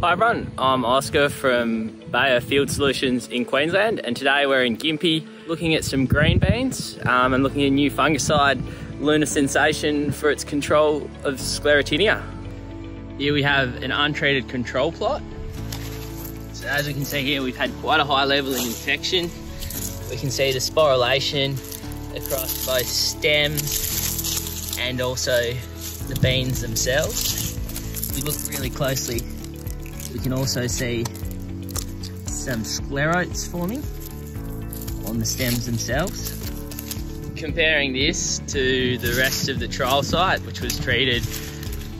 Hi everyone, I'm Oscar from Bayer Field Solutions in Queensland and today we're in Gympie looking at some green beans um, and looking at a new fungicide, Luna Sensation, for its control of sclerotinia. Here we have an untreated control plot. So as we can see here, we've had quite a high level of infection. We can see the sporulation across both stems and also the beans themselves. If we look really closely, we can also see some sclerotes forming on the stems themselves. Comparing this to the rest of the trial site, which was treated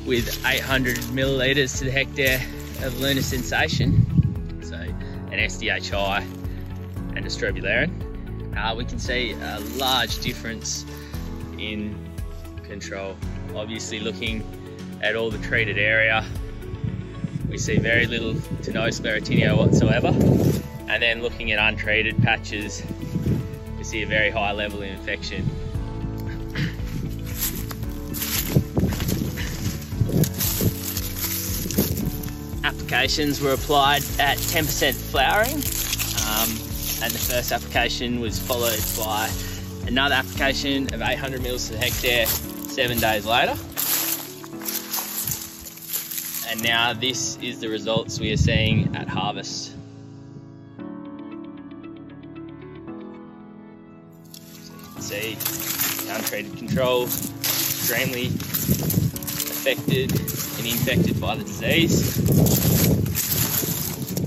with 800 millilitres to the hectare of Luna Sensation, so an SDHI and a strobilurin, uh, we can see a large difference in control. Obviously looking at all the treated area, we see very little to no sclerotinia whatsoever. And then looking at untreated patches, we see a very high level of infection applications were applied at 10% flowering um, and the first application was followed by another application of 800 mils the hectare seven days later. And now this is the results we are seeing at harvest. So you can see untreated control, extremely affected and infected by the disease,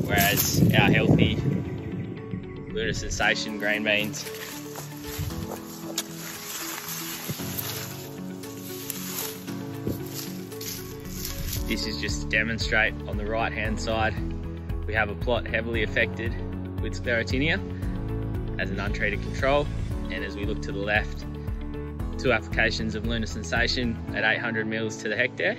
whereas our healthy Luna Sensation green beans This is just to demonstrate on the right hand side we have a plot heavily affected with sclerotinia as an untreated control. And as we look to the left two applications of Luna Sensation at 800 mils to the hectare